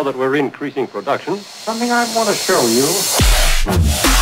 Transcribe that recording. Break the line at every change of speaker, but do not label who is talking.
Now that we're increasing production.
Something I want to show you.